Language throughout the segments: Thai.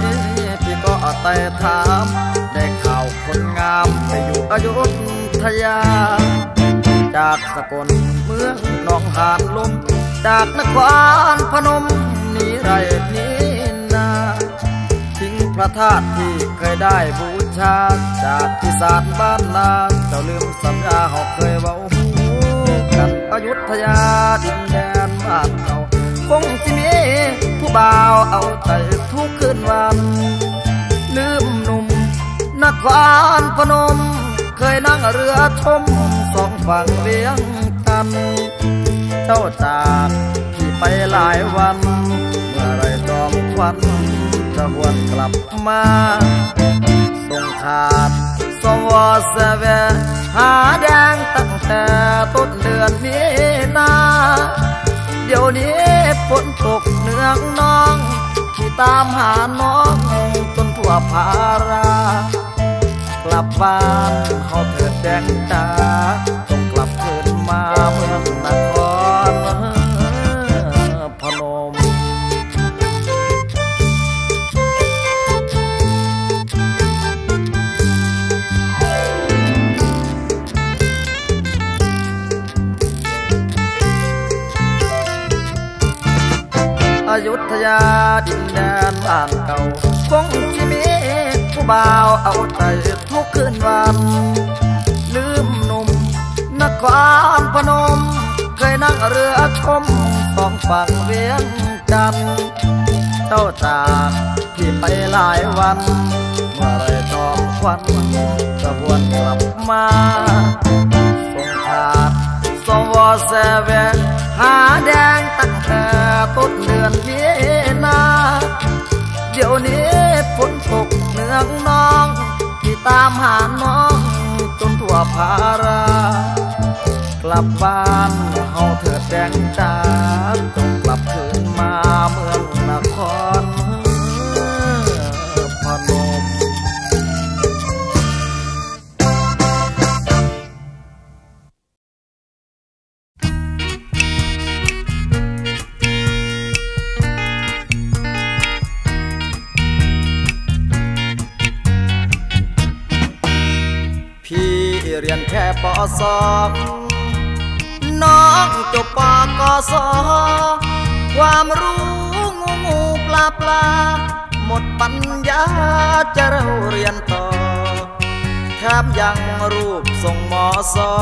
เห็นใครที่ก็แต่ถามได้ข่าวคนงามไปอยู่อยุธยา จากสกลเมืองหนองหานลม จากนครพนมนีไรนีนาทิ้งพระธาตุที่เคยได้บูชา จากที่ศาลบ้านนาเจ้าลืมสัญญาหอกเคยเว้าหูกันอยุธยาดินแดนบ้านเก่า คงที่มีผู้บ่าวเอาแต่ทุกคืนวัน ลืมหนุ่มนครพนม เคยนั่งเรือชมสองฝั่งเวียงกัน เจ้าจากพี่ไปหลายวัน เมื่อไรจอมควันจะหวนกลับมาส่งขาดสวอสเวหาแดงตั้งแต่ต้นเดือนมีนา เดี๋ยวนี้ฝนตกเนืองน้อง ที่ตามหาน้องจนทั่วภารา กลับบ้านเขาเถิดแดงตาต้องกลับคืนมาเมืองนคร ยุธยาดินแดนบ้านเก่าคงที่มีผู้บ่าวเอาใจทุกคืนวัน ลืมหนุ่มนครพนม เคยนั่งเรือชมสองฝั่งเวียงจันเจ้าจากพี่ไปหลายวัน เมื่อไรจอมควันจะวนกลับมาสงขาดสวอแซเวนหาแดงตั้งแต่ ต้นเดือนมีนา เดี๋ยวนี้ฝนตกเนืองน้อง ที่ตามหาน้องจนทั่วภารา กลับบ้านเฮาเถิดแดงจ้าจงกลับคืน รียนแค่ปสองน้องจบปกสความรู้งูงูปลาปลา หมดปัญญาจะเราเรียนต่อแถมยังรูปทรงหมอสอ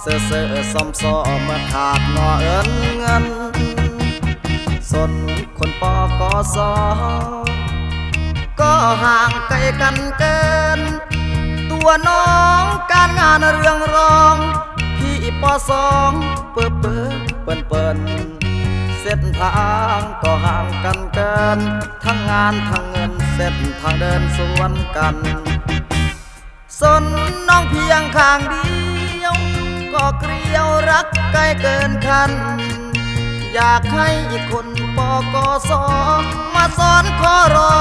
เสือเสือซอมซอเมื่อขาดงอเอินเงิน สนคนปอกอสก็ห่างไกลกันเกิน ตัวน้องการงานเรื่องรองพี่ปอสองเปิดเปิดเปินเปินเส้นทางก็ห่างกันเกิน ทั้งงานทั้งเงินเส้นทางเดินสวนกันสนน้องเพียงข้างเดียว ก็เกลียวรักใกล้เกินคัน อยากให้อีกคนปอกสอมาสอนขอรอ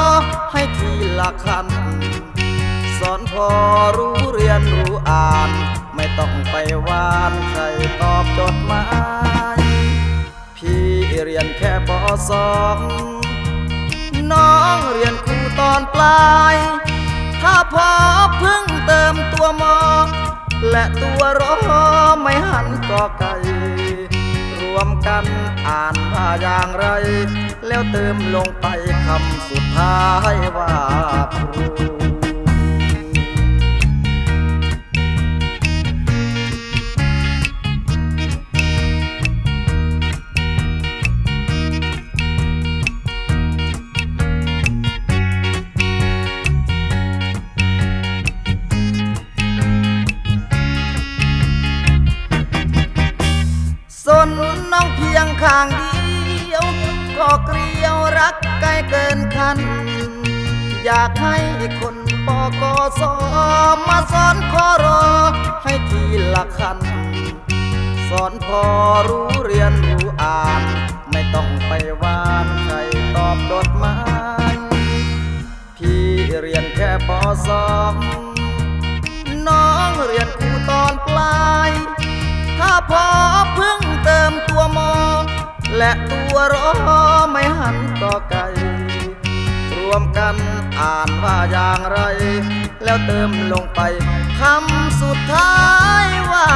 ให้ทีละคัน พอรู้เรียนรู้อ่าน ไม่ต้องไปวานใครตอบจดหมาย พี่เรียนแค่ปสองน้องเรียนครูตอนปลาย ถ้าพอพิ่งเติมตัวมอ และตัวรอไม่หันกอไก่รวมกันอ่านว่าอย่างไร แล้วเติมลงไปคำสุดท้ายว่าครู ข้างเดียว ก็เกลียวรักใกล้เกินคัน อยากให้คนปกสมาสอนขอรอ ให้ทีละคัน สอนพอรู้เรียนรู้อ่าน ไม่ต้องไปวานใครตอบจดหมายปอสองน้องเรียนครูตอนปลาย ถ้าพอเพิ่ง เติมตัวมอ และตัวรอไม่หันต่อไกลรวมกันอ่านว่าอย่างไร แล้วเติมลงไปคำสุดท้ายว่า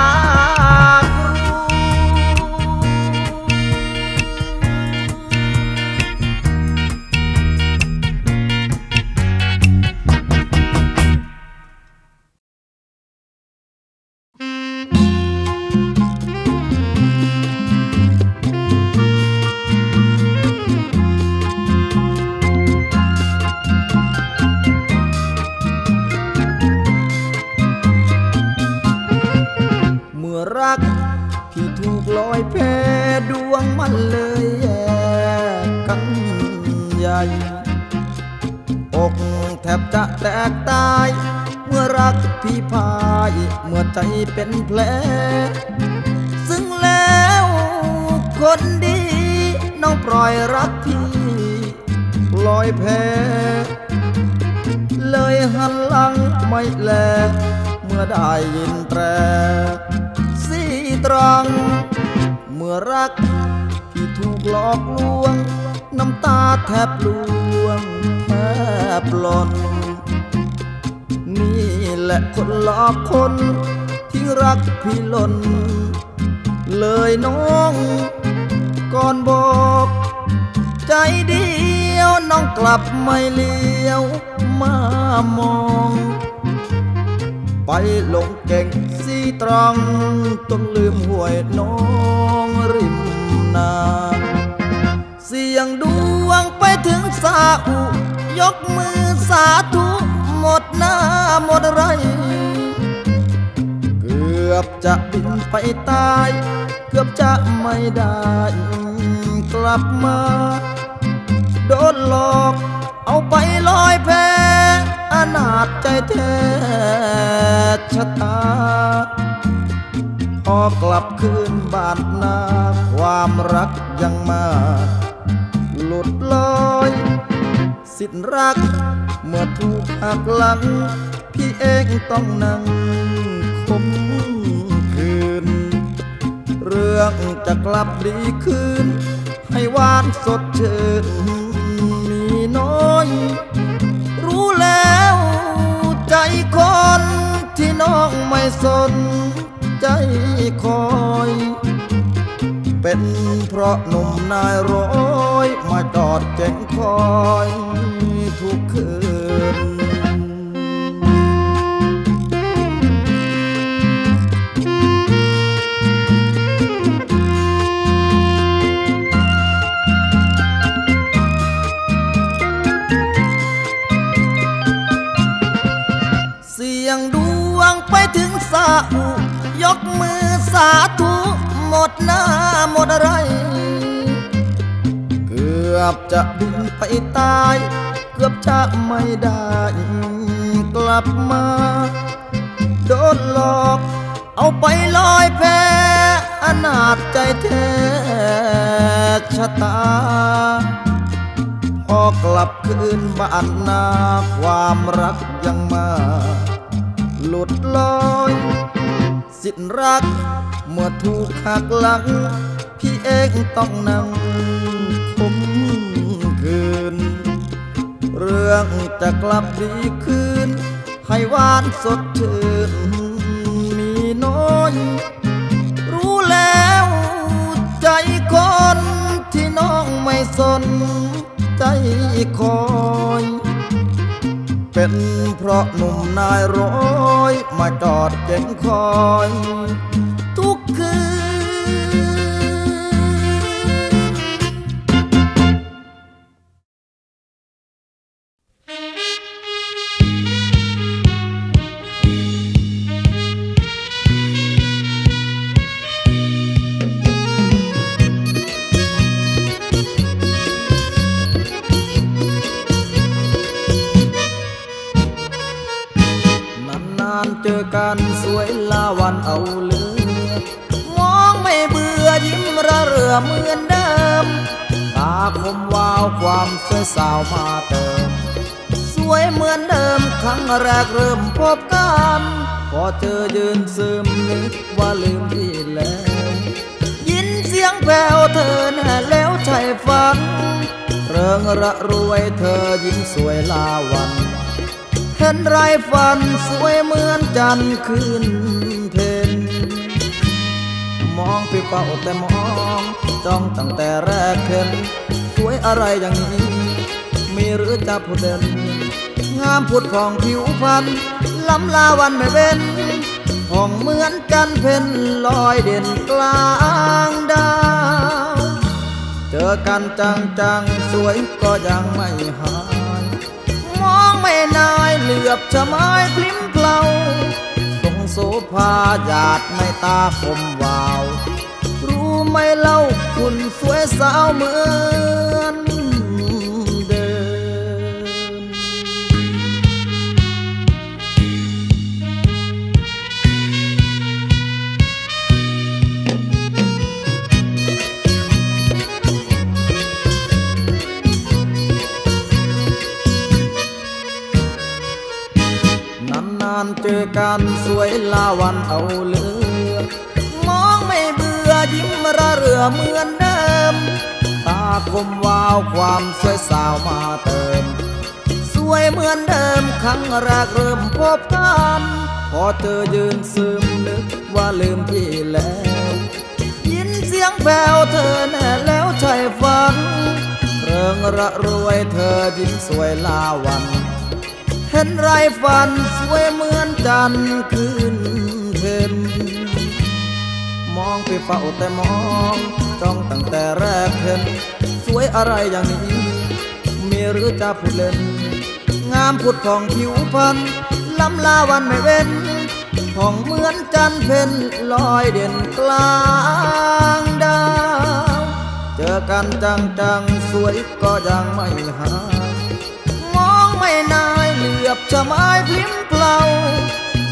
ใจเป็นแผล ซึ่งแล้วคนดี น้องปล่อยรักพี่ลอยแพเลยหันหลังไม่แล เมื่อได้ยินแตรสีตรัง เมื่อรักที่ถูกหลอกลวง น้ำตาแทบลวงแทบหล่นนี่แหละคนหลอกคนที่รักพี่ล้นเลยน้องก่อนบอก ใจเดียวน้องกลับไม่เลี้ยวมามอง ไปลงเก่งสีตรังต้องลืมห่วยน้องริมนา เสียงดวงไปถึงสาอุ ยกมือสาธุหมดหน้าหมดไร เกือบจะบินไปตาย เกือบจะไม่ได้กลับมา โดนหลอกเอาไปลอยแพอนาจใจแท้ชะตา พอกลับคืนบ้านนา ความรักยังมา หลุดลอย สิ้นรัก เมื่อถูกหักหลัง พี่เองต้องนั่งคมคืน เรื่องจะกลับดีคืน ให้หวานสดชื่นมีน้อย รู้แล้วใจคนที่น้องไม่สนใจคอ น เพราะหนุ่มนายร้อย มาจอดเจ็งคอยทุกคืน หมดหน้าหมดไร เกือบจะบินไปตาย เกือบจะไม่ได้กลับมา โดนหลอก เอาไปลอยแพอนาจใจแท้ชะตา พอกลับคืนบ้านนาความรักยังมา หลุดลอย สิทธิรัก เมื่อถูกหักหลัง พี่เองต้องนั่งคมคืน เรื่องจะกลับดีคืน ให้หวานสดชื่นมีน้อย รู้แล้วใจคนที่น้องไม่สนใจคอยเป็นเพราะหนุ่มนายร้อยมาจอดเก่งคอย นันสวยลาวันเอาเลือมองไม่เบื่อยิ้มระเรือเหมือนเดิมตาคมวาวความสวยสาวมาเติม สวยเหมือนเดิมครั้งแรกเริ่มพบกันพอเจอยืนซึมนึกว่าลืมพี่แล้วยินเสียงแผ่วเธอแน่แล้วใจฟังเริงระรวยเธอยิ้มสวยลาวัน ห็นไรฝันสวยเหมือนจันทร์ขึ้นเพนมองพี่เฝ้าแต่มองจ้องตั้งแต่แรกเห็นสวยอะไรอย่างนี้ มีหรือจะพูดเด่นงามผุดของผิวพรรณล้ำลาวันไม่เว้นห้องเหมือนกันเพนลอยเด่นกลางดาวเจอกันจังจังสวยก็ยังไม่หายมองไม่นาย เหลือบชะไม้พลิ้มเกลาทรงโสภาหยาดไม่ตาคมวาว รู้ไหมเล่าคุณสวยสาวเหมือนานเจอกันสวยลาวันเอาเลือมองไม่เบื่อยิ้มระเรือเหมือนเดิม ตาคมวาวความสวยสาวมาเติม สวยเหมือนเดิมครั้งแรกเริ่มพบกันพอเจอยืนซึมนึกว่าลืมพี่แล้ว ยินเสียงแผ่วเธอแน่แล้วใจฟังเริงระรวยเธอยิ้มสวยลาวัน เห็นไรฝันสวยเหมือนจันทร์ขึ้นเพ็นมองไปเฝ้าแต่มองจ้องตั้งแต่แรกเห็น สวยอะไรอย่างนี้ มีหรือจะพูดเล่น งามผุดผ่องผิวพรรณล้ำลาวันไม่เว้นผ่องเหมือนจันเพ็ญลอยเด่นกลางดาว เจอกันจังจังๆสวยก็ยังไม่หาย บจะไม้พลิ้มเปล่า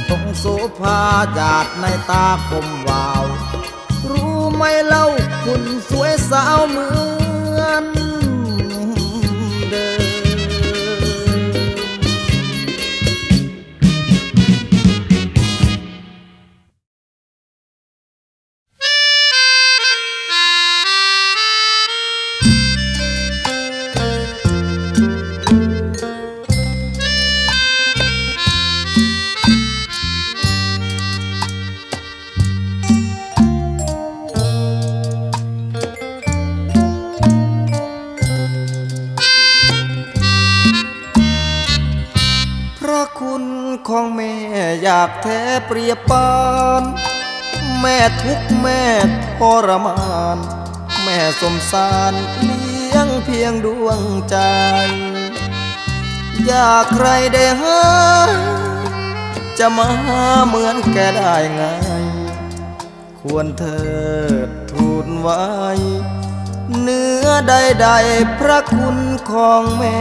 ทรงโสภาหยาดในตาคมวาว รู้ไหมเล่าคุณสวยสาวเหมือน แท้เปรียบปาน แม่ทุกแม่ทรมาน แม่สมสารเลี้ยงเพียงดวงใจ อยากใครได้หาจะมาเหมือนแกได้ไง ควรเถิดทูลไว้เนื้อใดๆพระคุณของแม่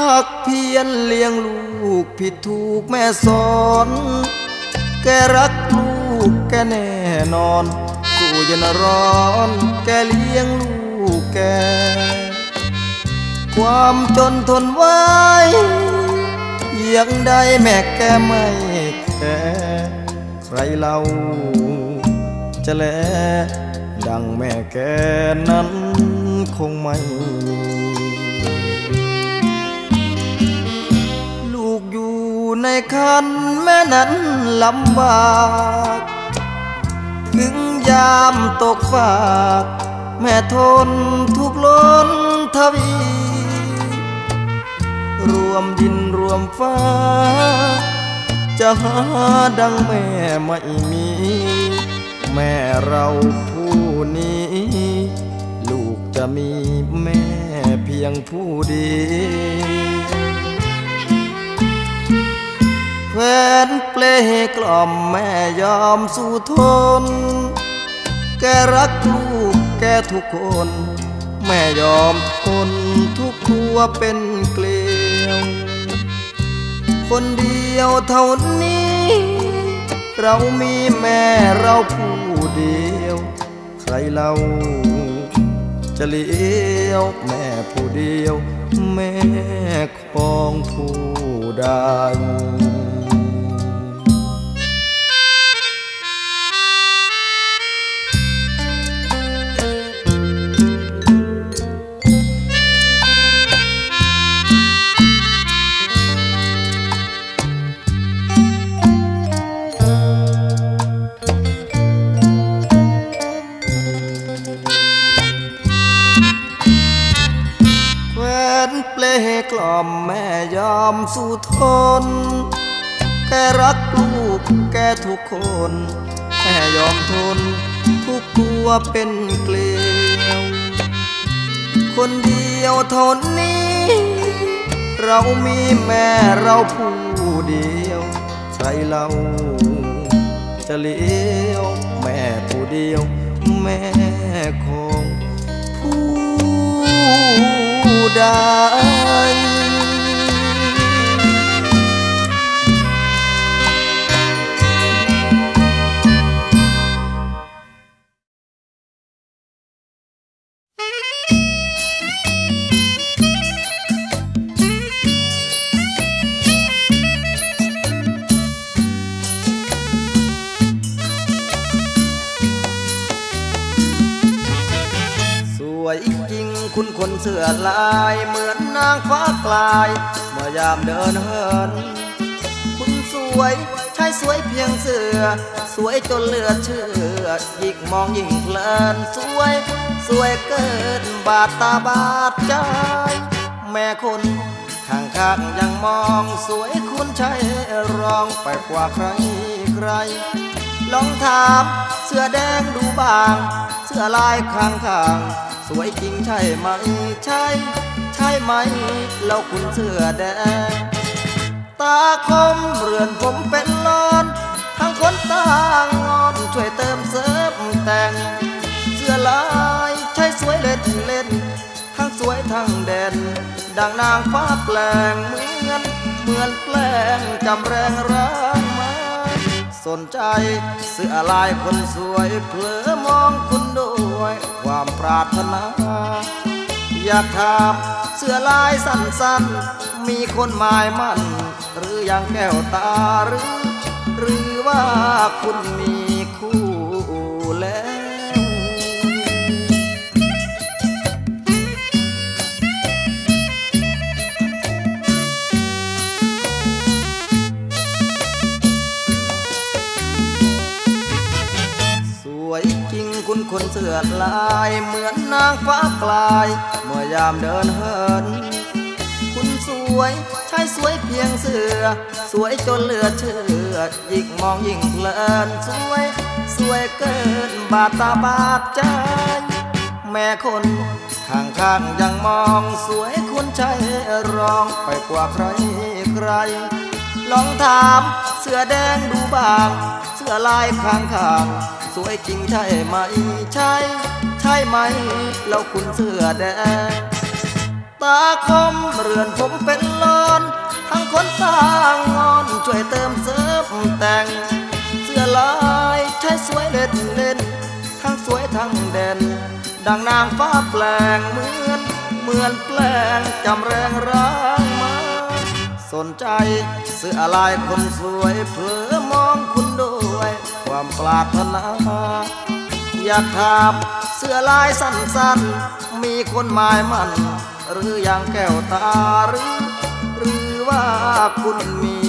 ภาคเพียรเลี้ยงลูกผิดถูกแม่สอน แกรักลูกแกแน่นอน สู้เย็นร้อน แกเลี้ยงลูกแก ความจนทนไว้ยังได้แม่แกไม่แคร์ใครเล่าจะแลดังแม่แกนั้นคงไม่ ในคันแม่นั้นลำบาก ถึงยามตกฝาก แม่ทนทุกข์ล้นทวี รวมดินรวมฟ้า จะหาดังแม่ไม่มี แม่เราผู้นี้ ลูกจะมีแม่เพียงผู้เดียว แฟนเปลกล่อมแม่ยอมสู้ทน แกรักลูกแกทุกคน แม่ยอมทนทุกครัวเป็นเกลียว คนเดียวเท่านี้ เรามีแม่เราผู้เดียว ใครเราจะเลี้ยวแม่ผู้เดียว แม่ของผู้ใด กล่อมแม่ยอมสู้ทน แกรักลูกแกทุกคน แม่ยอมทน ทุกตัวเป็นเกลียว คนเดียวทนนี้ เรามีแม่เราผู้เดียว ใช่เราจะเลี้ยวแม่ผู้เดียว แม่คงผู้ ใด อลายเหมือนนางฟ้ากลาย เมื่อยามเดินเหิน คุณสวยใช่สวยเพียงเสือ สวยจนเลือดเชื่อยิ่งมองยิ่งเพลินสวย สวยเกินบาดตาบาดใจ แม่คนข้างข้างยังมองสวยคุณใช่รองไปกว่าใครใคร ลองถามเสื้อแดงดูบาง เสื้อลายข้างข้าง สวยจริงใช่ไหมใช่ ใช่ไหมเราคุณเสื้อแดง ตาคมเรือนผมเป็นลอน ทั้งคนตางอนช่วยเติมเสริมแต่ง เสื้อลายใช่สวยเล่นเล่น ทั้งสวยทั้งเด่น ดังนางฟ้าแปลงเหมือนเหมือนแปลงจำแรงรักมา สนใจเสื้อลายคนสวยเผลอมองคุณด้วยความปรารถนา อยากถามเสื้อลายสั้นๆ มีคนหมายมั่น หรือยังแก้วตาหรือ หรือว่าคุณมี คนเสื้อลายเหมือนนางฟ้ากลาย เมื่อยามเดินเหิน คุณสวยใช่สวยเพียงเสือ สวยจนเลือดเชื่อยิ่งมองยิ่งเพลินสวย สวยเกินบาดตาบาดใจแม่คนข้างข้างยังมองสวยคุณใช่รองไปกว่าใครใคร ลองถามเสื้อแดงดูบาง เสื้อลายข้างข้าง สวยจริงใช่ไหม ใช่ ใช่ไหมเราคุณเสื้อแดง ตาคมเรือนผมเป็นลอน ทั้งคนตางอน ช่วยเติมเสริมแต่ง เสื้อลายใช่สวยเล่นเล่น ทั้งสวยทั้งเด่น ดังนางฟ้าแปลงเหมือน เหมือนแปลงจำแรงร่างมา สนใจเสื้อลายคนสวยเพื่อมองคุณด้วย ความปรารถนา อยากถามเสื้อลายสั้นๆ มีคนหมายมัน หรืออย่างแก้วตาหรือ หรือว่าคุณมี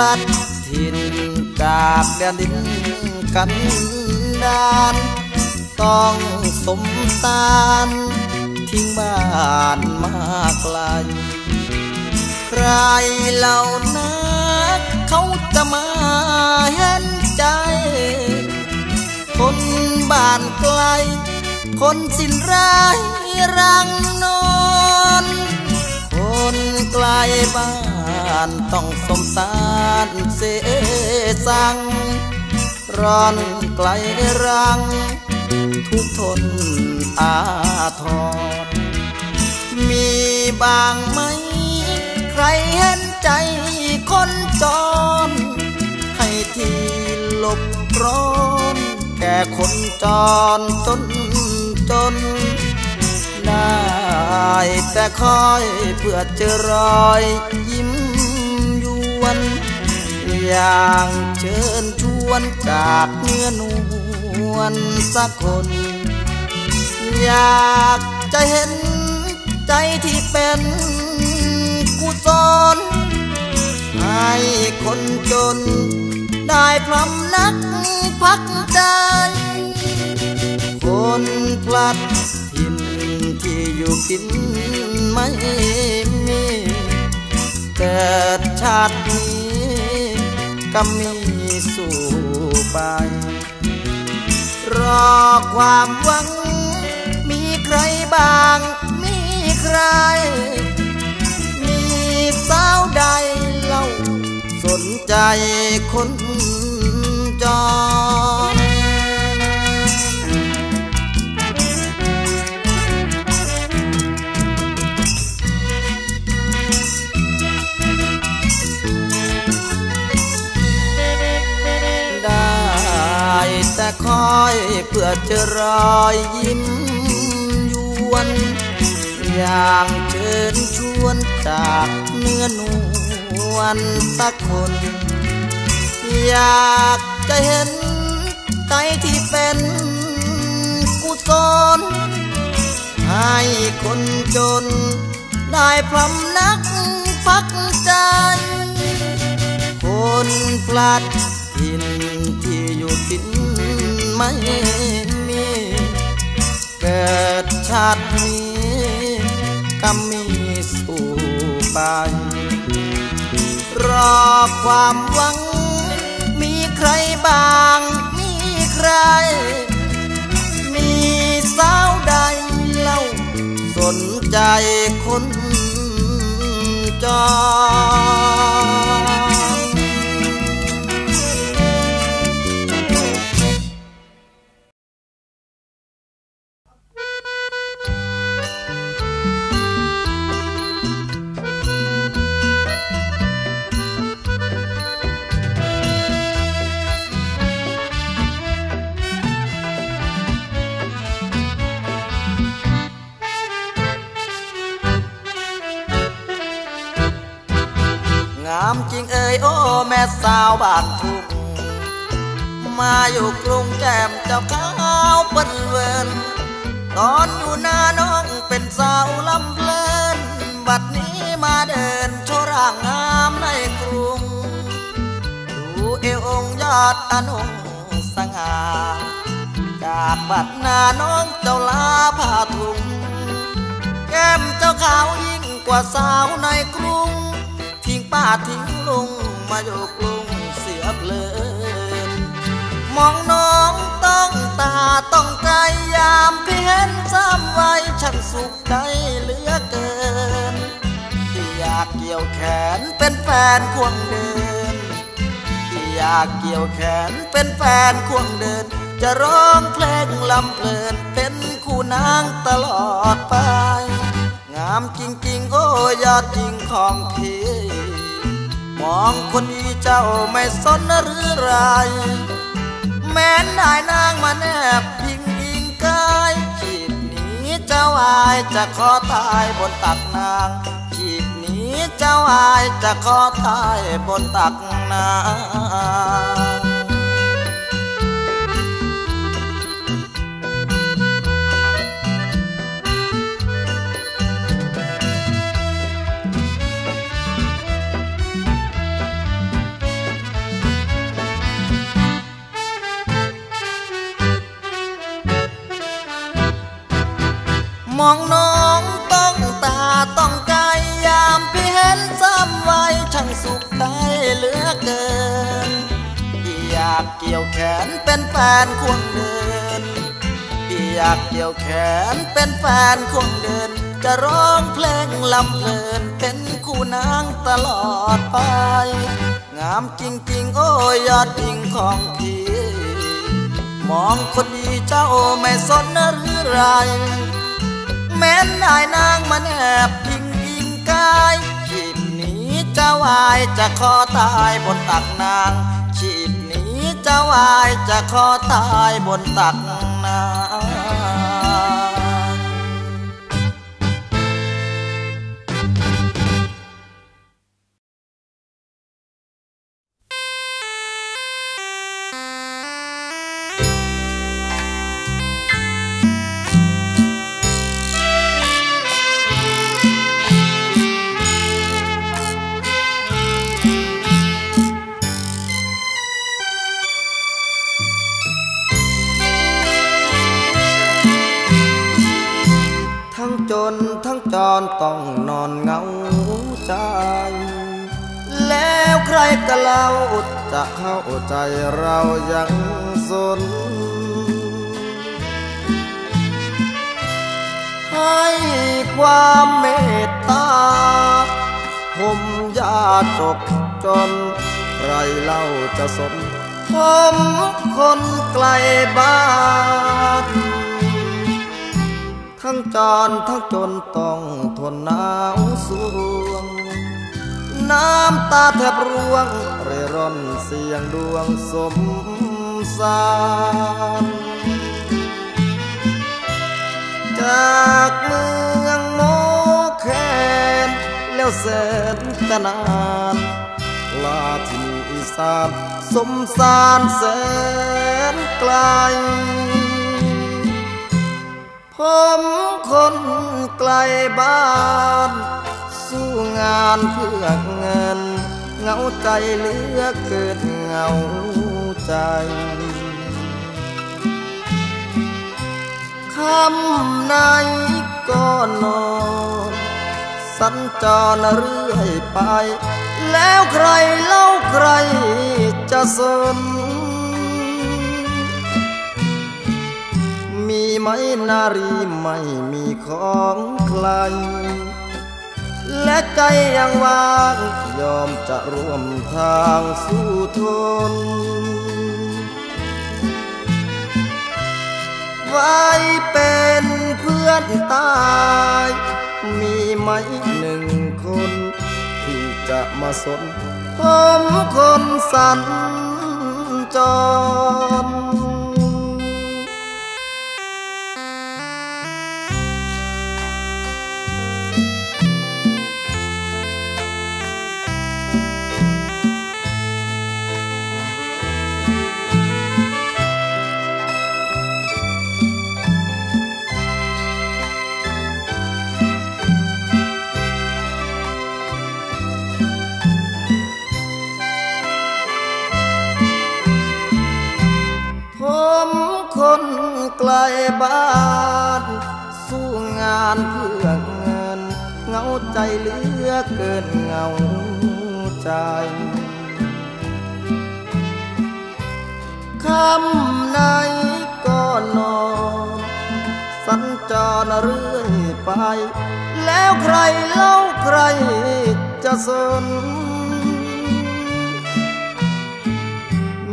ลัดถิ่นจากแดนดินกันดานต้องสมสารทิ้งบ้านมาไกล ใครเหล่านักเขาจะมาเห็นใจ คนบ้านไกล คนสิ้นร้ายรังนอน คนไกลบ้านานต้องสมสารเสสังร้อนไกลรัง ทุกทนอาทรมีบางไหม ใครเห็นใจคนจนให้ที่หลบร้อน แก่คนจรจนจน ได้แต่คอยเพื่อเจอรอย วน อย่างเชิญชวนจากเนื้อนวลสักคน อยากจะเห็นใจที่เป็นกุศลให้คนจนได้พรำนักพักใจ คนพลัดถิ่นที่อยู่กินไม่ เกิดชาตินี้ก็มีสู่ไป รอความหวัง มีใครบ้าง มีใคร มีสาวใดเล่า สนใจคนจร แต่คอยเพื่อจอรอยยิ้มยวน อย่างเชิญชวนจากเนื้อนวลสักคน อยากจะเห็นใจที่เป็นกุศลให้คนจนได้พรำนักพักใจคนพลัดถิ่นที่อยู่กิน ไม่มีเกิดชาตินี้ก็มีสู่ไป รอความหวัง มีใครบ้าง มีใคร มีสาวใดเล่า สนใจคนจราวบ้านทุ่งมาอยู่กรุงแก้มเจ้าขาวเปิ้นเวินตอนอยู่หน้าน้องเป็นสาวลำเพลิน บัดนี้มาเดินโชว์ร่างงามในกรุง ดูเอวองยอดอนงสง่าจากบัดหน้าน้องเจ้าลาผ้าถุง แก้มเจ้าขาวยิ่งกว่าสาวในกรุง ทิ้งป้าทิ้งลุงมาอยู่กรุง เลินมองน้องต้องตาต้องใจยามพี่เห็นซ้ำไว้ช่างสุขใจเหลือเกิน ที่อยากเกี่ยวแขนเป็นแฟนควงเดิน ที่อยากเกี่ยวแขนเป็นแฟนควงเดิน จะร้องเพลงลำเพลินเป็นคู่นางตลอดไป งามจริงๆ โอ้ยอดจริงของพี่ มองคนดีเจ้าไม่สนหรือไร แม้นายนางมาแนบพิงอิงกายขีดนี้เจ้าอายจะขอตายบนตักนางขีดนี้เจ้าอายจะขอตายบนตักนาง กเกี่ยวแขนเป็นแฟนควงเดินพี่อยากเกี่ยวแขนเป็นแฟนควงเดิน จะร้องเพลงลำเพลินเป็นคู่นางตลอดไป งามจริงๆ โอ้ยอดจริงของพี่ มองคนดีเจ้าไม่สนหรือไร แม้นนายนางมันแอบพิงอิงกายชีพนี้จะวายจะขอตายบนตักนาง จะวายจะขอตายบนตัก แล้วใครก็เล่าจะเข้าใจเรายังสน ให้ความเมตตา ผมยาจกจน ใครเล่าจะสนผมคนไกลบ้านทั้งจรทั้งจนต้องทนหนาวสวง น้ำตาแทบร่วง เร่ร่อนเสียงดวงสมสารจากเมืองโมแคนแล้วแสนจะนานลาที่อีสานสมสารแสนไกล ผมคนไกลบ้าน งานเพื่อเงิน เงาใจเลือเกิดเงาใจคำในก็นอน สัญจรเรื่อยไป แล้วใครเล่าใครจะสน มีไหมนารีไม่มีของใคร และใจยังว่างยอมจะร่วมทางสู้ทน ไว้เป็นเพื่อนตาย มีไหมหนึ่งคน ที่จะมาสนผมคนสันจร นไกลบ้านสู้งานเพื่อเงินเงาใจเหลือเกินเงาใจคำไหนก็นอนสัญจรเรื่อยไป แล้วใครเล่าใครจะสน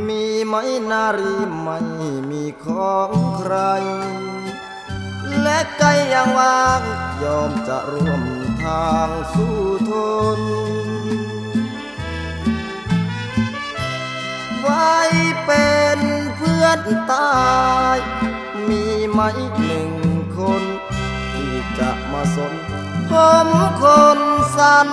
มีไหมนารีไม่มี ของใคร และใจยังว่างยอมจะร่วมทางสู้ทน ไว้เป็นเพื่อนตาย มีไหมหนึ่งคน ที่จะมาสนผมคนสั้น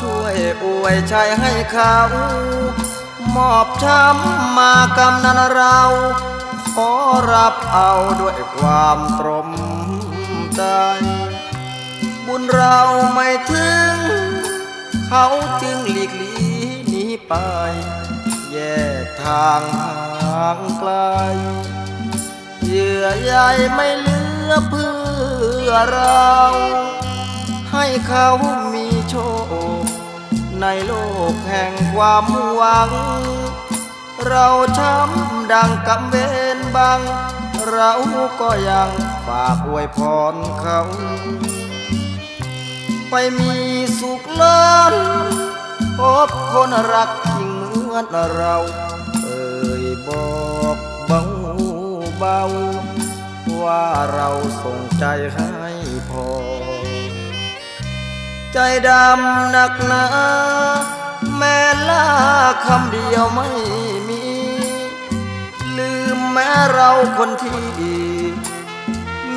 ช่วยอวยใจให้เขามมอบช้ำมากำนันเราขอรับเอาด้วยความตรมใจ บุญเราไม่ถึง เขาจึงหลีกลีหนีไป แยกทางห่างไกล เยื่อใยไม่เหลือเพื่อเรา ให้เขามี โชค ในโลกแห่งความหวัง เราช้ำดังกำเบนบัง เราก็ยังฝากอวยพรเขา ไปมีสุขล้นพบคนรักจริงเหมือนเรา เอ่ยบอกเบาเบาว่าเราส่งใจให้ ใจดำหนักหนาแม่ลาคำเดียวไม่มี ลืมแม้เราคนที่ดี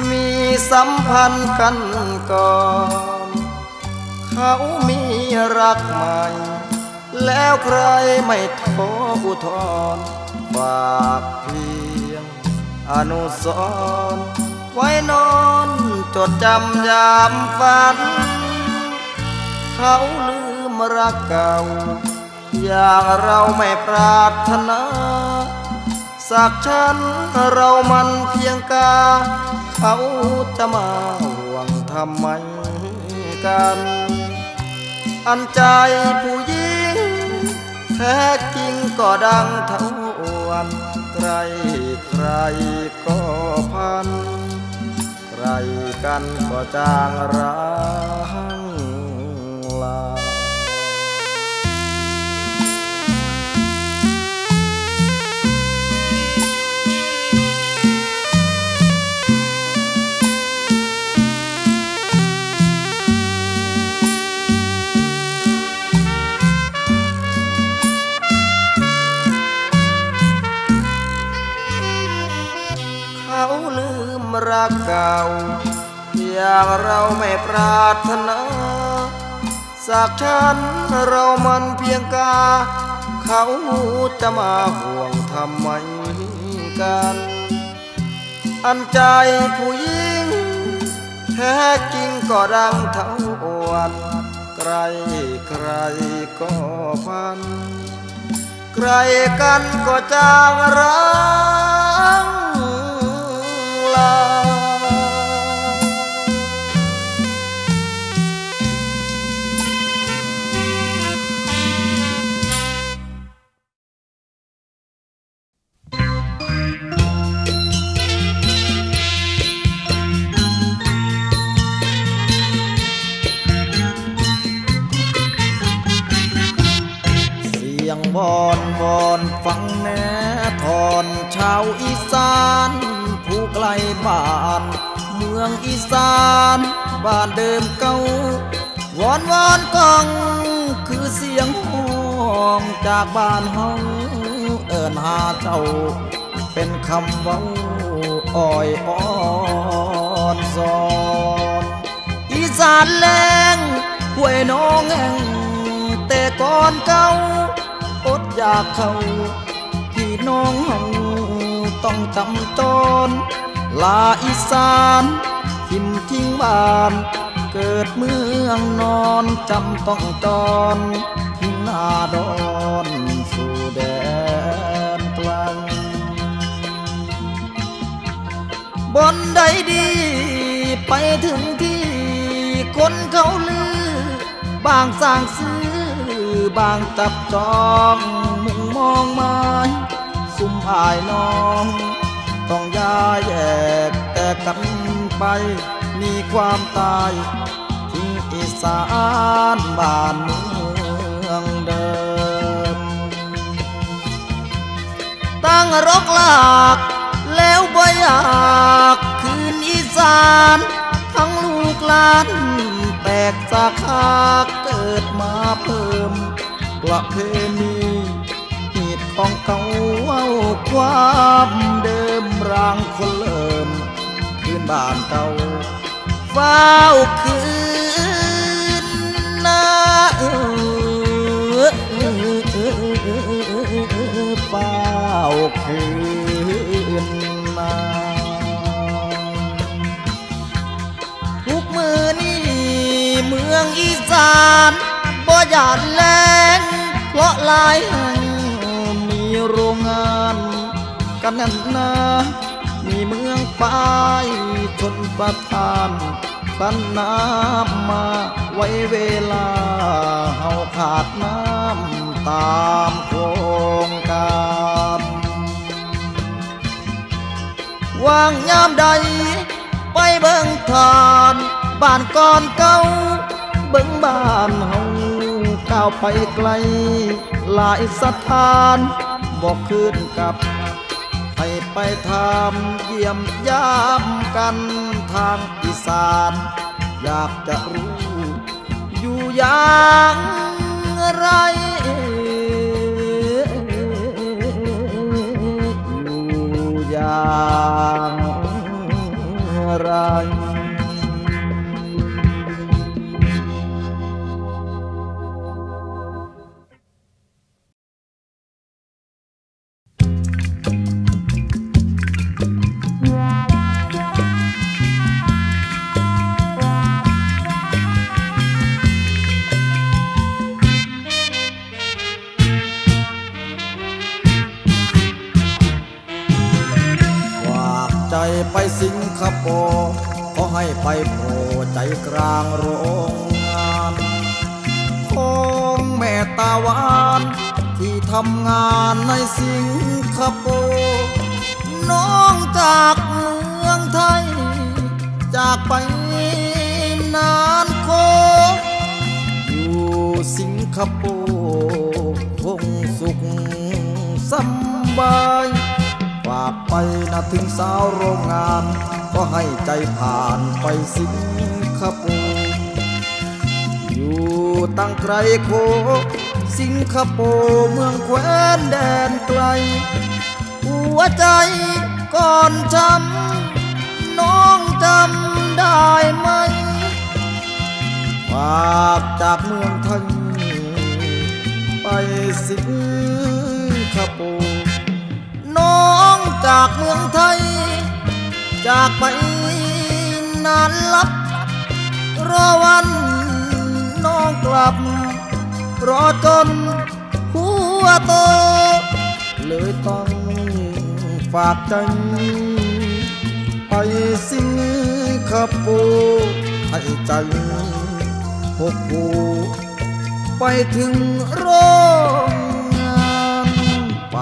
มีสัมพันธ์กันก่อน เขามีรักใหม่ แล้วใครไม่ทออุทธรฝากเพียง อนุสรไว้นอนจดจำยามฝัน เขาลืมรักเก่า อย่างเราไม่ปรารถนาสักฉันเรามันเพียงกา เขาจะมาห่วงทำไมกัน อันใจผู้หญิงแท้จริงก็ดังเท่าวันใครใครก็พัน ใครกันก็จางร้าง ลาเขาลืมรักเก่า อย่างเราไม่ปรารถนา สักฉันเรามันเพียงกา เขาจะมาห่วงทำไมกัน อันใจผู้หญิง แท้จริงก็ดังเท่าวันใครใครก็พัน ใครกันก็จางร้างลาานผู้ไกลบ้านเมืองอีสานบ้านเดิมเก่าวอนวอนกองคือเสียงห้องจากบ้านห้องเอินหาเจ้าเป็นคำเว้าอ้อยอ่อนสอนอีสานแรงห้วยน้องแห่งแต่ก่อนเก่าอดอยากเขาพี่น้องเฮา ต้องจำตอนลาอีสานทิมทิ้งบ้าน เกิดเมืองนอนจำต้องตอนทิ้งหน้าดอนสู่แดนกลางบนใดดีไปถึงที่คนเขาลือบางสร้างซื้อบางจับจองมุงมองไม้ สุมอายน้อง ต้องย้ายแยกแต่กันไป มีความตายทิ้งอีสานบ้านเมืองเดิม ตั้งรกลากแล้วบ่อยากคืนอีสานทั้งลูกหลานแตกสาขาเกิดมาเพิ่มประเพณี ของเก่าเอาความเดิมร่างคนเริ่มคืนบ้านเก่าเฝ้าคืนนาเฝ้าคืนมาทุกมือนี้เมืองอีสานบ่หยาดแรงเพราะลายแห่ง กันแน่นนามีเมืองปลายชนประทานปันน้ำมาไว้เวลาเฮาขาดน้ำตามโครงการวางยามใด ไปเบิ่งทานบ้านก่อนเก่าเบิ่งบ้านเฮาก้าวไปไกล หลายสถานบอกคืนกับ ไปทำเยี่ยมยามกันทางอีสาน อยากจะรู้อยู่อย่างไรอยู่อย่างไร ไปสิงคโปร์ขอให้ไปโผล่ใจกลางโรงงานของแม่ตาวานที่ทำงานในสิงคโปร์น้องจากเมืองไทย จากไปนานโค อยู่สิงคโปร์คงสุขสบาย ถึงสาวโรงงาน ก็ให้ใจผ่านไปสิงคโปร์อยู่ตั้งไกลโค สิงคโปร์เมืองแคว้นแดนไกล หัวใจก่อนจำน้องจำได้ไหมฝากจากเมืองไทยไปสิงคโปร์ จากเมืองไทย จากไปนานลับ รอวันน้องกลับ รอจนหัวโต เลยต้องฝากใจไปสิงคโปร์ให้ใจหกผูไปถึงโรงง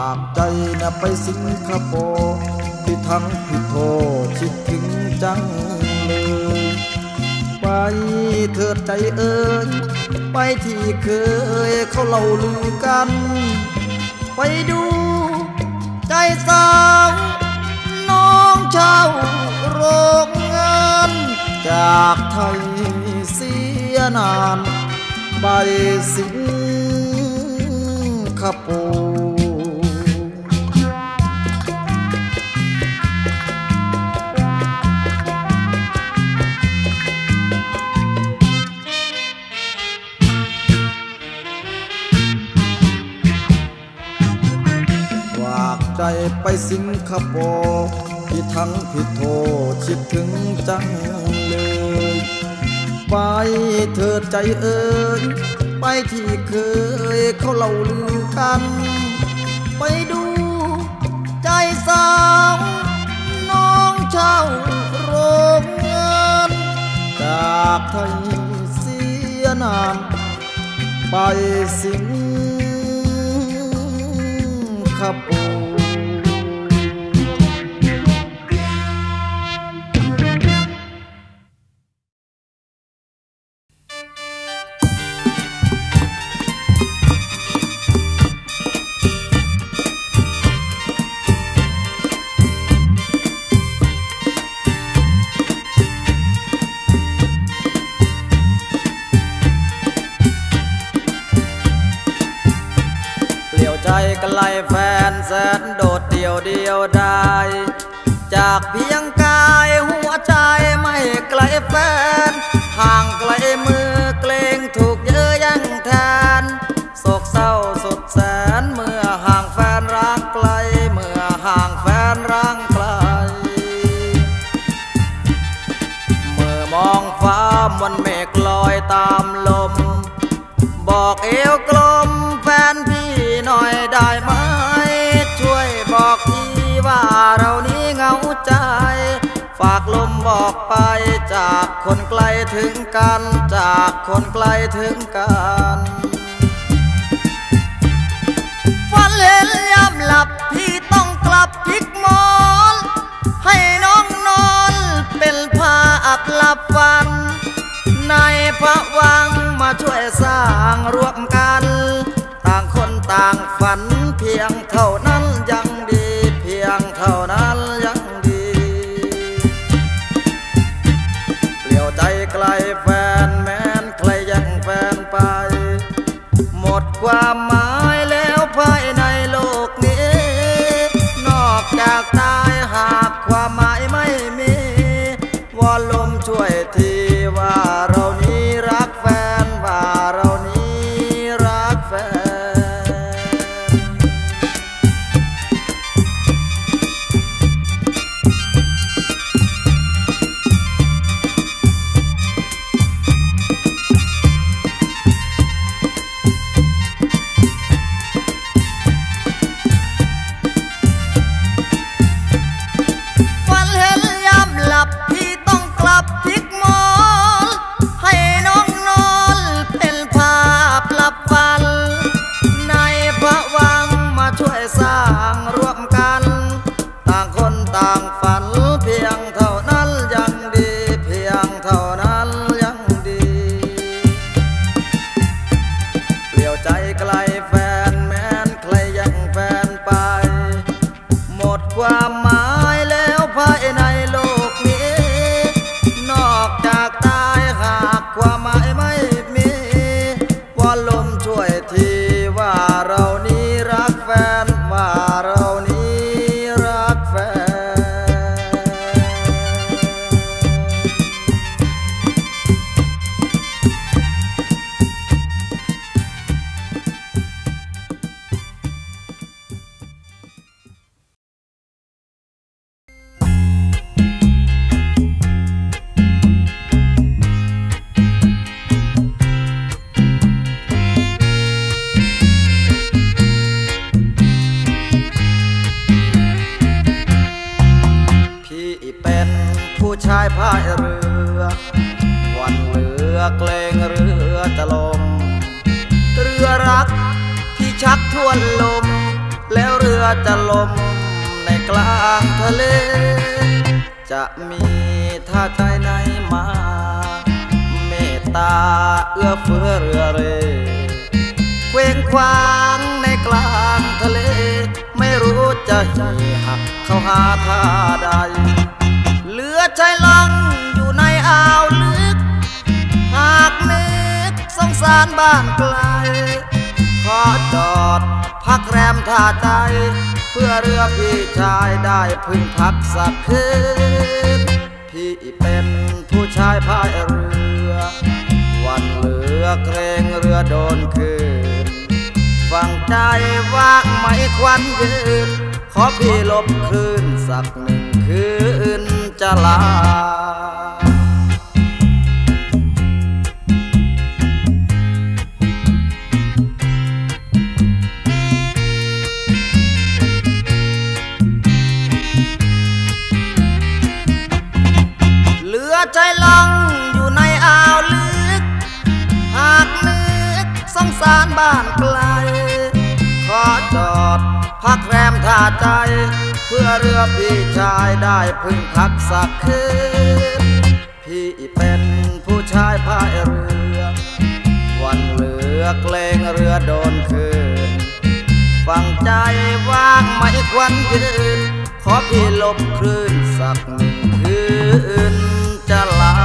ากใจนะไปสิงคโปร์ที่ทั้งพิโทคิดถึงจังเลยไปเถิดใจเอ่ยไปที่เคยเขาเล่าลือกัน ไปดูใจสาวน้องชาวโรงงาน จากไทยเสียนาน ไปสิงคโปร์ ไปสิงคโปร์ที่ทั้งผิดโทษคิดถึงจังเลยไปเถิดใจเอ่ยไปที่เคยเขาเล่าลือกัน ไปดูใจสาวน้องเช่าโรงงานจากไทยเสียนานไปสิงคโปร์ แฟนแสนโดดเดี่ยวเดียวได้จากเพียงก คนไกลถึงกัน จากคนไกลถึงกันฝันเห็นยามหลับพี่ต้องกลับพิกมอน ให้น้องนอนเป็นภาพหลับฝัน ในพระวังมาช่วยสร้างร่วมกัน ต่างคนต่างฝัน ดความหมายแล้วภายใน จะลมในกลางทะเล จะมีท่าใจไหนมา เมตตาเอื้อเฟื้อเรือเร่เคว้งควางในกลางทะเล ไม่รู้จะหีหักเข้าหาท่าใด เหลือใจลังอยู่ในอ่าวลึก หากนึกสงสารบ้านไกล พึ่งพักสักคืน พี่เป็นผู้ชายพายเรือ วันเหลือเกรงเรือโดนคืน ฟังใจว่างไม่ควันยืน ขอพี่ลบคืนสักหนึ่งคืนจะลา สงสารบ้านไกล ขอจอด พักแรมท่าใจ เพื่อเรือพี่ชายได้พึ่งพักสักคืน พี่เป็นผู้ชายพายเรือ วันเหลือเกรงเรือโดนคืน ฟังใจว่างไม่ควันยืน ขอพี่ลบคลื่นสักหนึ่งคืนจะลา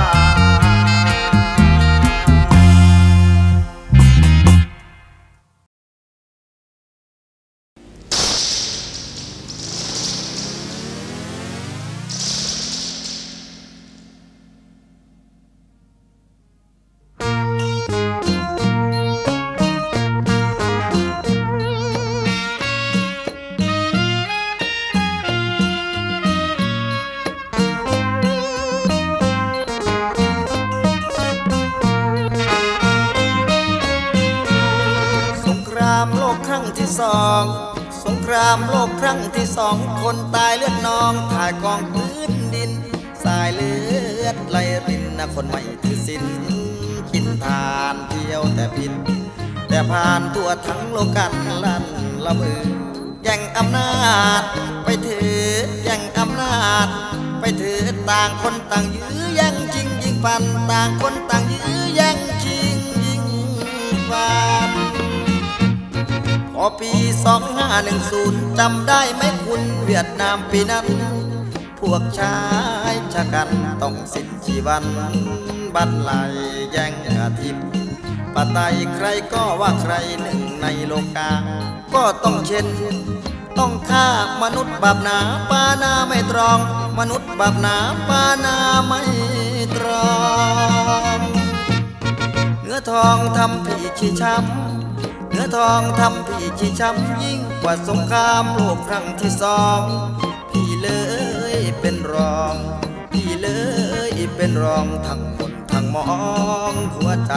สงครามโลกครั้งที่สองคนตายเลือดนองถ่ายกองพื้นดิน สายเลือดไหลรินนะคนไม่ถือสินกินทานเที่ยวแต่ผิด แต่ผ่านตัวทั้งโลกันลั่นละมือแย่งอำนาจ ไปถือแย่งอำนาจ ไปถือต่างคนต่างยื้อแย่งจริงยิงฟัน ต่างคนต่างยื้อแย่งจริงยิงฟัน ปีสองห้าหนึ่งศูนย์จำได้ไหมคุณเวียดนามปีนั้น พวกชายชะกันต้องสิ้นชีวัน บันไลแย่งอาทิตย์ปะไตใครก็ว่าใครหนึ่งในโลกา ก็ต้องเช่น ต้องฆ่ามนุษย์บาปหนาปานาไม่ตรอง มนุษย์บาปหนาปานาไม่ตรอง เนื้อทองทำผีชีช้ำ เนื้อทองทำผีชีช้ำยิ่งกว่าสงครามโลกครั้งที่สอง พี่เลยเป็นรอง พี่เลยเป็นรองทั้งหมดทั้งมองหัวใจ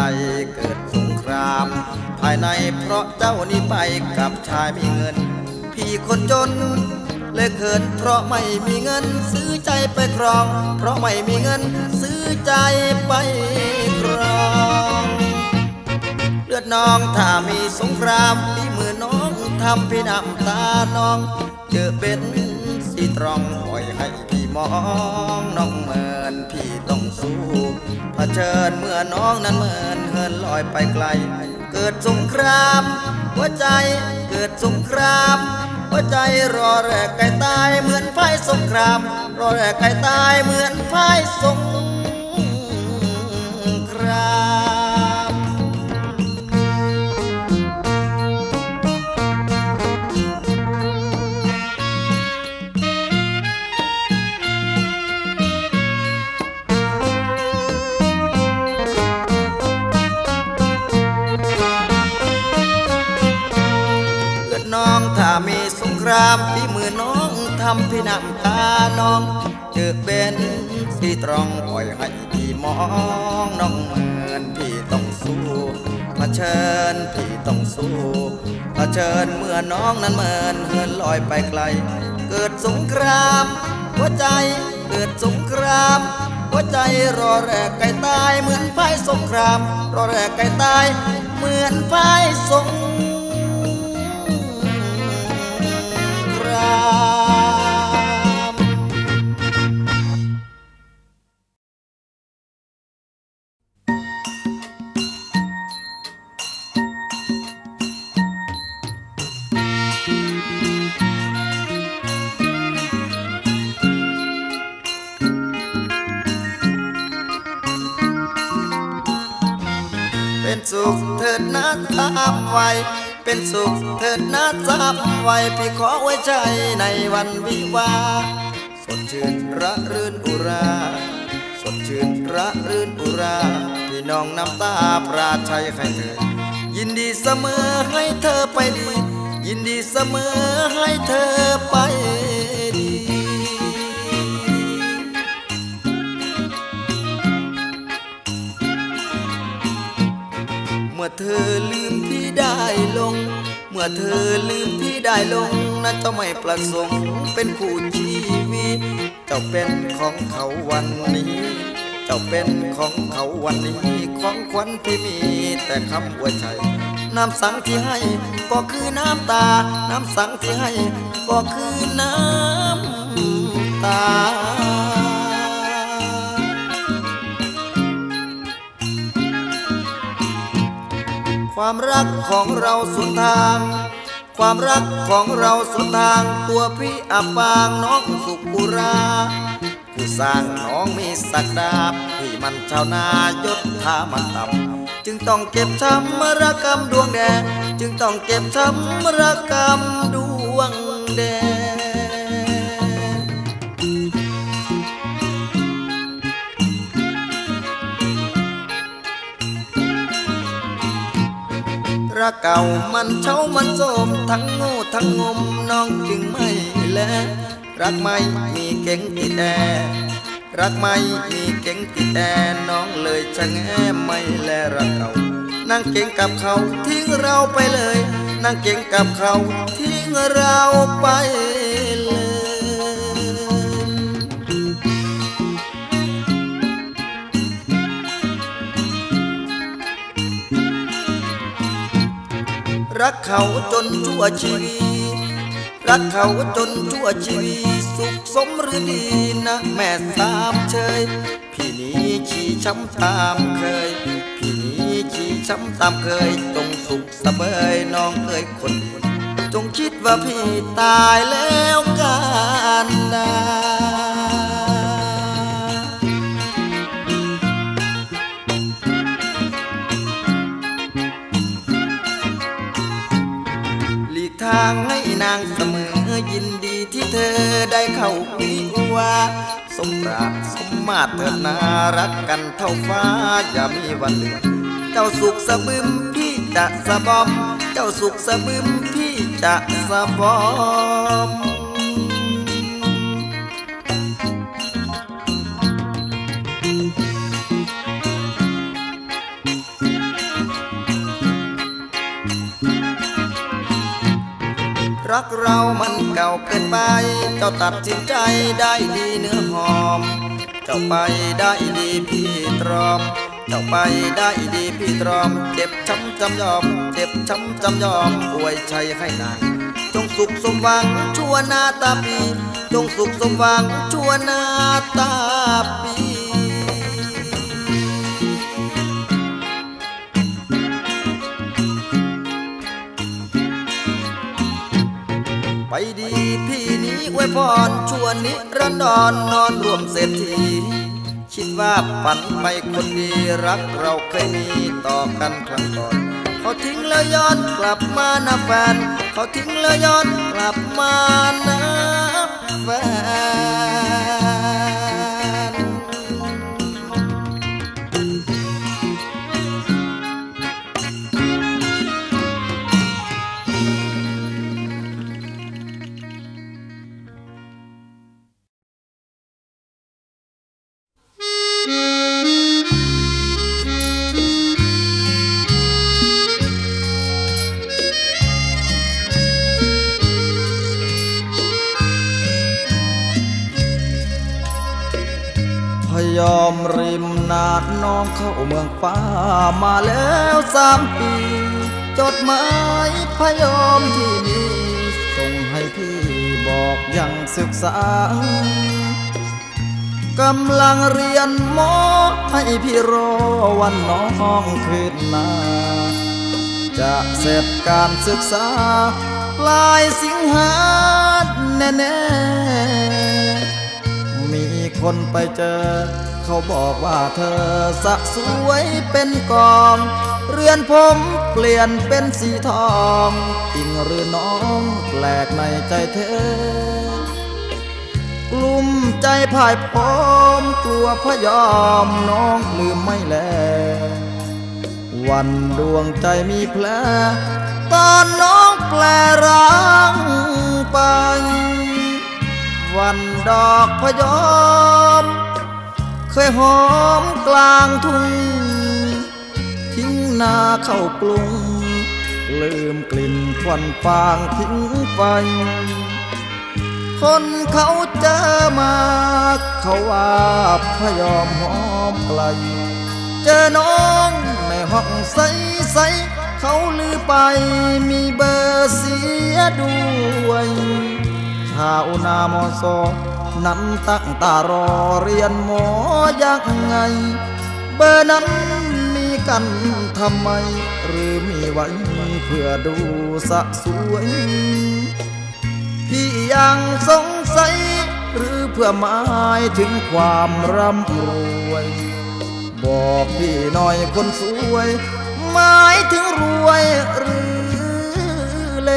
เกิดสงคราม ภายในเพราะเจ้านี้ไปกับชายมีเงิน พี่คนจนเลยเขินเพราะไม่มีเงิน ซื้อใจไปครอง เพราะไม่มีเงิน ซื้อใจไป เลือดน้องถ้ามีสงครามฝีมือน้องทำพี่น้ำตาน้อง เจอเป็นสีตรองปล่อยให้พี่มองน้องเหมือนพี่ต้องสู้เผชิญเมื่อน้องนั้นเหมือนเหินลอยไปไกล เกิดสงครามหัวใจเกิดสงครามหัวใจรอแรกไก่ตายเหมือนพ่ายสงคราม รอแรกไก่ตายเหมือนพ่ายสงคราม น้ำตาน้องเจอเป็นสีตรองปล่อยให้พี่มองน้องเหมือนพี่ต้องสู้เผชิญพี่ต้องสู้เผชิญเมื่อน้องนั้นเหมือนเหินลอยไปไกล เกิดสงครามหัวใจเกิดสงครามหัวใจรอแรกไก่ตายเหมือนพ่ายสงคราม รอแรกไก่ตายเหมือนพ่ายสง ไว้ เป็นสุขเถิดนะทำไว้ พี่ขอไว้ใจในวันวิวาสดชื่นระรื่นอุราสดชื่นระรื่นอุราพี่น้องน้ำตาปราชัยให้เธอ ยินดีเสมอให้เธอไปดี ยินดีเสมอให้เธอไปดีเมื่อเธอลืม ได้ลง เมื่อเธอลืมพี่ได้ลงนะเจ้าไม่ประสงค์เป็นคู่ชีวิตเจ้าเป็นของเขาวันนี้ เจ้าเป็นของเขาวันนี้ ของขวัญที่มีแต่คำอวใจน้ำสังที่ให้ก็คือน้ำตา น้ำสังที่ให้ก็คือน้ำตา ความรักของเราสุดทาง ความรักของเราสุดทาง ตัวพี่อับปางน้องสุกุราผู้สร้างน้องมีศักดาบพี่มันชาวนายศถามันต่ำจึงต้องเก็บช้ำมรกรรมดวงแดง จึงต้องเก็บช้ำมรกรรมดวงแดง รักเก่ามันเช้ามันโสมทั้งโง่ทั้งงมน้องจึงไม่แลรักไม่มีเก่งติดแอรักไม่มีเก่งติดแอน้องเลยชะแงไม่แลรักเก่านั่งเก่งกับเขาทิ้งเราไปเลย นั่งเก่งกับเขาทิ้งเราไป รักเขาจนชั่วชีวีรักเขาจนชั่วชีวีสุขสมหรือดีนะแม่สามเชยพี่นี้ชี้ช้ำตามเคย พี่นี้ชี้ช้ำตามเคยจงสุขสบายน้องเอ้ยคนจงคิดว่าพี่ตายแล้วกันนะางให้นางเสมอยินดีที่เธอได้เข้าปีว่าสมรักสมมาตรเธอนารักกันเท่าฟ้าอย่ามีวันลืมเจ้าสุขสะบึมพี่จะสะบอม เจ้าสุขสะบึมพี่จะสะบอม รักเรามันเก่าเกินไป เจ้าตัดสินใจได้ดีเนื้อหอม เจ้าไปได้ดีพี่ตรอม เจ้าไปได้ดีพี่ตรอม เจ็บช้ำจำยอม เจ็บช้ำจำยอมอวยชัยให้นางจงสุขสมหวังชั่วหนาตาปี จงสุขสมหวังชั่วหนาตาปี ไปดีพี่นี้ไว้พรชวนนิรันดรนอนรวมเศรษฐีคิดว่าฝันไปคนดีรักเราเคยมีต่อกันครั้งก่อนเขาทิ้งแล้วย้อนกลับมานะแฟนเขาทิ้งแล้วย้อนกลับมานะแฟน ยอมริมนาดน้องเข้าเมืองฟ้ามาแล้วสามปี จดหมายพยอมที่มีส่งให้พี่บอกยังศึกษากำลังเรียนหมอให้พี่รอวันน้องขึ้นมา จะเสร็จการศึกษา ปลายสิงหาแน่ๆมี คนไปเจอ เขาบอกว่าเธอสะสวยเป็นกอง เรือนผมเปลี่ยนเป็นสีทองจริงหรือน้องแปลกในใจเธอกลุ่มใจพ่ายพร้อมกลัวพยอมน้องลืมไม่แล วันดวงใจมีแผลตอนน้องแปลร้างไป วันดอกพยอม เคยหอมกลางทุ่ง ทิ้งนาเข้ากรุงลืมกลิ่นควันฟางทิ้งไป คนเขาเจอมาเขาว่าพยอมหอมไกล เจอน้องในห้องใสใสเขาลือไปมีเบอร์เสียด้วย ชาวนามอซอนั้นตั้งตารอเรียนหมอยังไง เบอร์นั้นมีกันทำไม หรือมีไว้เพื่อดูสะสวยพี่ยังสงสัย หรือเพื่อหมายถึงความร่ำรวย บอกพี่หน่อยคนสวย หมายถึงรวยหรือเล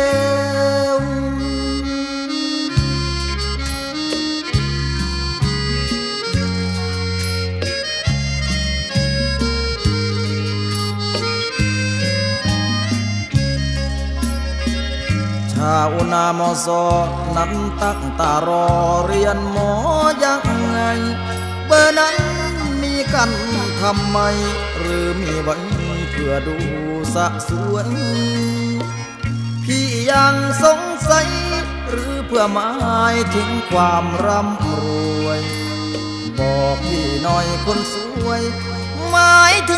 ชาวนามอซอนั้นตั้งตารอเรียนหมอยังไง เบอร์นั้นมีกันทำไม หรือมีไว้เพื่อดูสะสวยพี่ยังสงสัย หรือเพื่อหมายถึงความร่ำรวย บอกพี่หน่อยคนสวย หมายถึง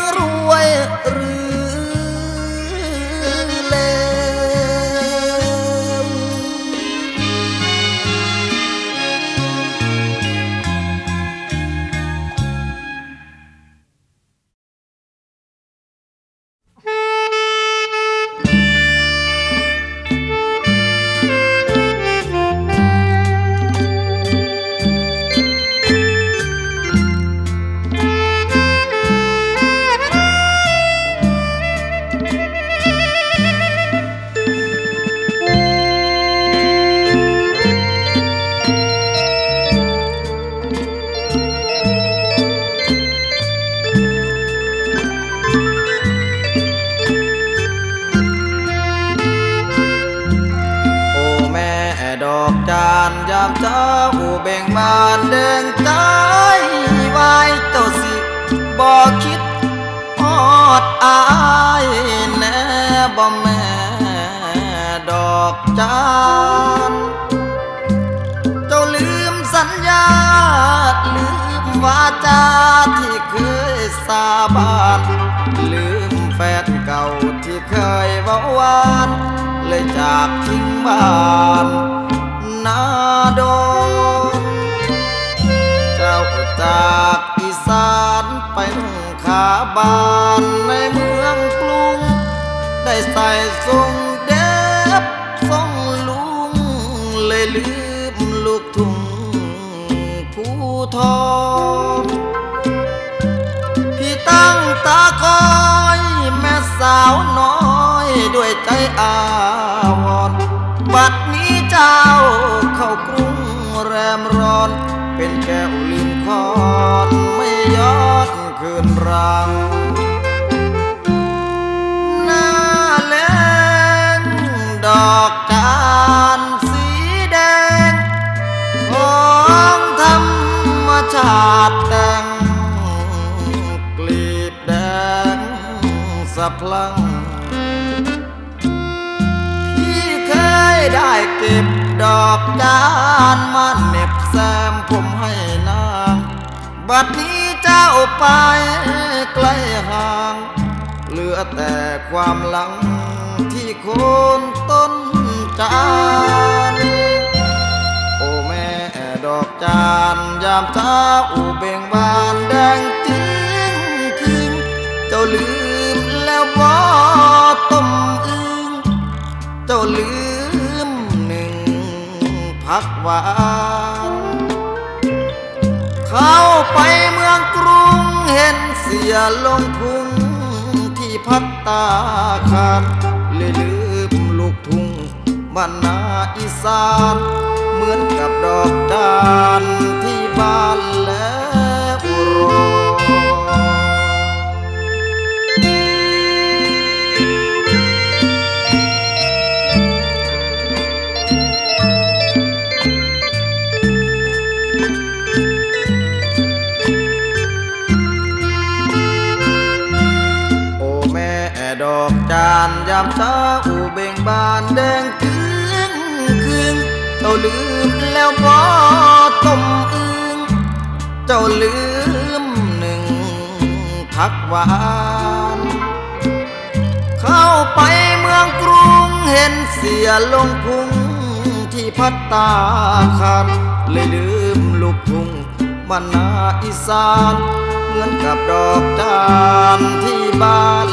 ดอกจานมาเน็บแซมผมให้นาง บัดนี้เจ้าไปใกล้ห่าง เหลือแต่ความหลังที่โคนต้นจานโอแม่ดอกจานยามเช้าอูเบ่งบานแดงจริงคืนเจ้าลืมแล้วว่าต้มอึงเจ้าลืมักหวาน เข้าไปเมืองกรุงเห็นเสียลงพุงที่พัดตาขาดเลยลืมลูกทุ่งบ้านนาอีสานเหมือนกับดอกดานที่บ้านและอุร ยามเช้าเบ่งบานแดงคืนคืนเจ้าลืมแล้วพอต้มอึ้งเจ้าลืมหนึ่งพักหวานเข้าไปเมืองกรุงเห็นเสียลงพุงที่พัดตาขาดเลยลืมลูกพุงบรรณาอีสานเหมือนกับดอกจานที่บ้าน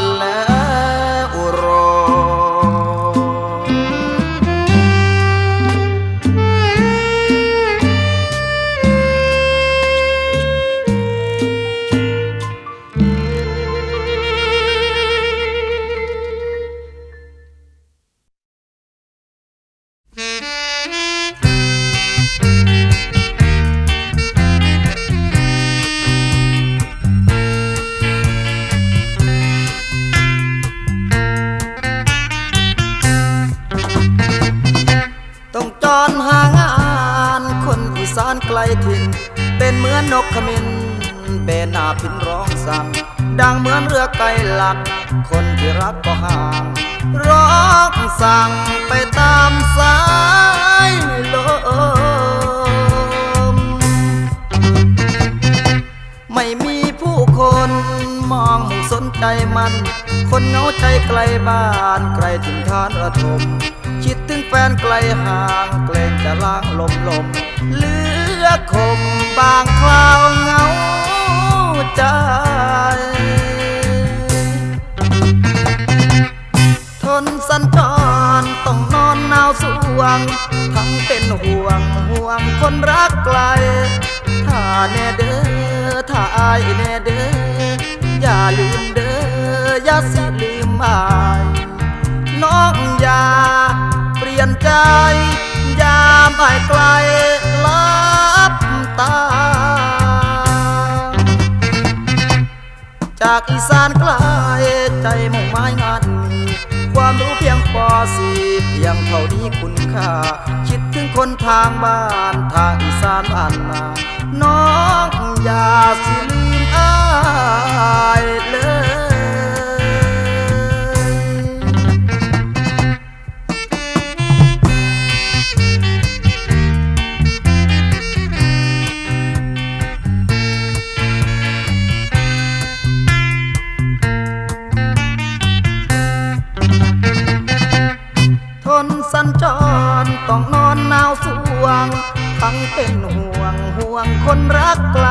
เป็นห่วงห่วงคนรักไกล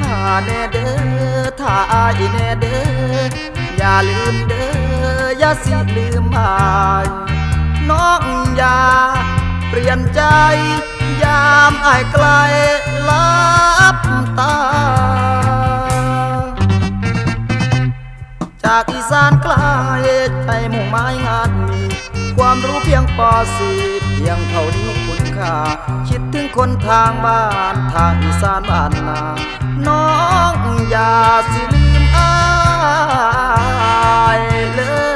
ถ้าแน่เด้อถ้าอายแน่เด้ออย่าลืมเด้ออย่าสิลืมอายน้องอย่าเปลี่ยนใจ ยามอายไกลลับตา จากอีสานไกลใจมุ่งไม้งานมีความรู้เพียงปอสีเพียงเท่านี้ ค่าคิดถึงคนทางบ้านทางอีสานบ้านนาน้องอย่าสิลืมอายเลย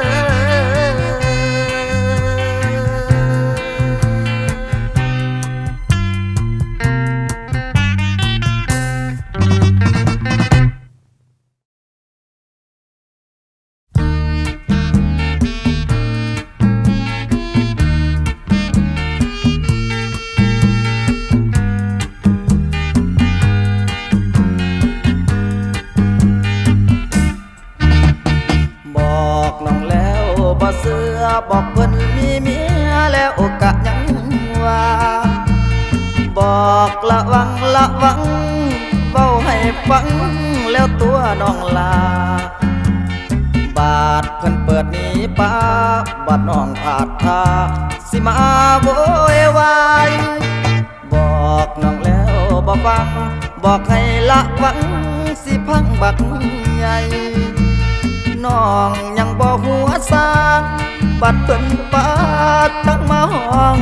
งแล้วตัวน้องลา บาดเพิ่นเปิดนี้ป้าบาดน้องผาดทาสิมาโวยวายบอกน้องแล้วบ่ฟัง บอกให้ละวังสิพังบักใหญ่น้องยังบ่หัวซาบัดเพิ่นปาตั้งมาห้อง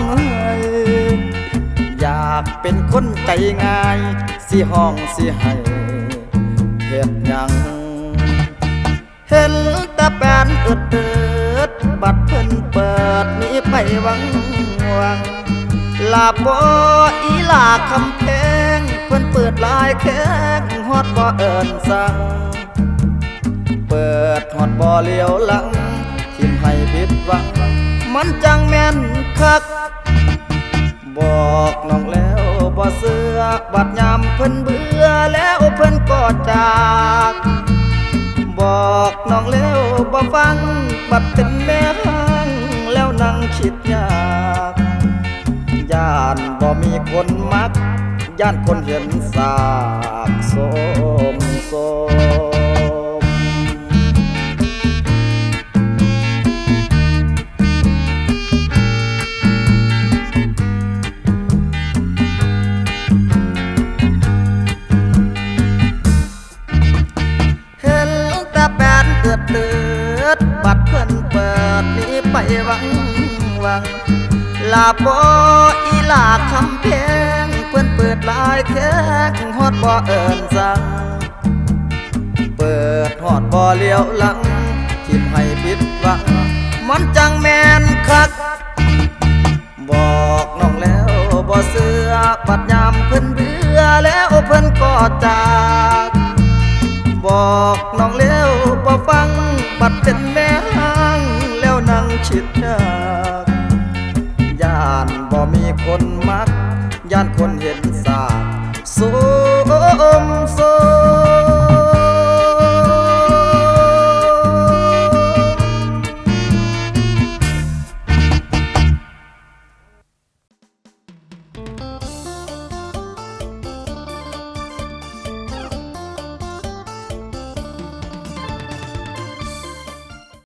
อยากเป็นคนใจง่าย สิห้องสิให้ เหตุยังเห็นแต่แปนอึดเดือดบัดเพิ่นเปิดนี้ไปวังวังลาบออีลาคำเพงเพิ่นเปิดลายแข้งฮอดบ่เอิญสั่งเปิดฮอดบ่เลี้ยวหลังทิมให้ผิดหวังมันจังแม่นคัก บอกน้องแล้ว บ่เสือบัดยามเพิ่นเบื่อแล้วเพิ่นก็จาก บอกน้องแล้วบ่ฟัง บัดเป็นแม่ห้างแล้วนั่งคิดยากย่านบ่มีคนมัก ย่านคนเห็นสากสม โซวังวังลาบออีลาคำเพงเพื่อนเปิดลายแข้งฮอดบ่เอิญสั่งเปิดฮอดบ่เลี้ยวหลังทิมให้ผิดหวังมันจังแมนคัก บอกน้องแล้วบ่เสือปัดยามเพิ่นเบื่อแล้วเพิ่นก็จากบอกน้องแล้วบ่ฟังบัดเป็นแม่ ชิดจากย่านบ่มีคนมัก ย่านคนเห็นสากสมสม